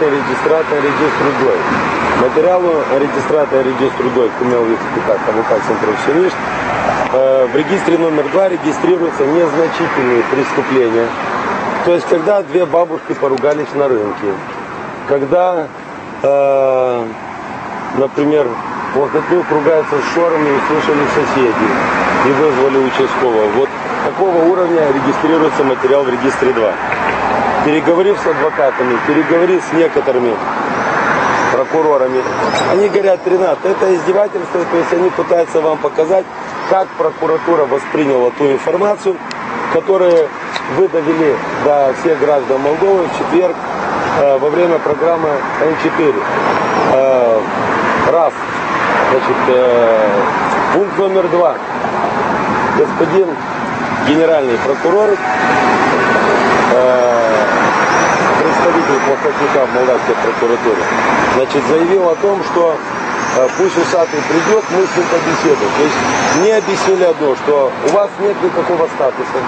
Реєстратор реєстру Материалу регистратора регистру ДОЙ, Кумел Википитак, Авукат Центрович в регистре номер два регистрируются незначительные преступления. То есть, когда две бабушки поругались на рынке, когда, э, например, Плохотнюк ругается с шорами, услышали соседи и вызвали участкового. Вот такого уровня регистрируется материал в регистре 2. Переговорив с адвокатами, переговорив с некоторыми прокурорами, они говорят, Ренат, это издевательство, то есть они пытаются вам показать, как прокуратура восприняла ту информацию, которую вы довели до всех граждан Молдовы в четверг э, во время программы Н4. Э, раз. Значит, э, пункт номер два. Господин генеральный прокурор, э, представитель плохотника в Молдавской прокуратуре, значит, заявил о том, что э, пусть усатый придет, мы с ним побеседуем. То есть мне объяснили одно, что у вас нет никакого статуса.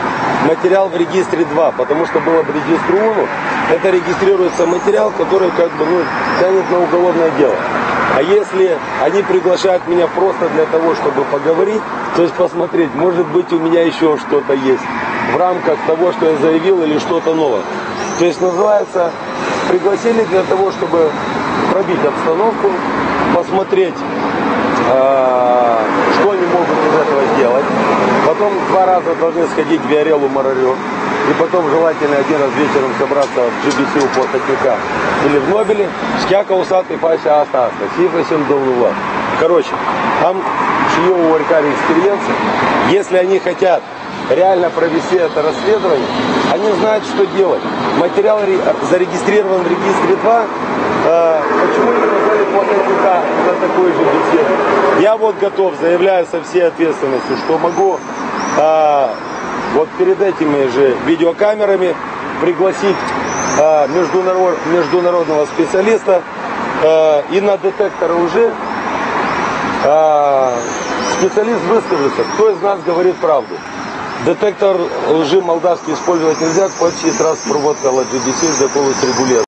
Материал в регистре 2, потому что было в регистре УНУ. Это регистрируется материал, который как бы ну, тянет на уголовное дело. А если они приглашают меня просто для того, чтобы поговорить, то есть посмотреть, может быть у меня еще что-то есть в рамках того, что я заявил или что-то новое. То есть называется, пригласили для того, чтобы пробить обстановку, посмотреть, э, что они могут из этого сделать. Потом два раза должны сходить в Виарелу Марарю. И потом желательно один раз вечером собраться в GBC у плохотника или в Нобеле, скяка усатый пася остаться, сифасим доллува. Короче, там шью у Аркадия экспириенса. Если они хотят реально провести это расследование, они знают, что делать. Материал ре- зарегистрирован в регистре 2. Э, почему не назвали плохотника за такую же беседу? Я вот готов, заявляю со всей ответственностью, что могу э, вот перед этими же видеокамерами пригласить э, международ- международного специалиста и на детектор лжи э, специалист выскажется, кто из нас говорит правду. Детектор лжи молдавский использовать нельзя, почти раз проводка GBC за регулирования.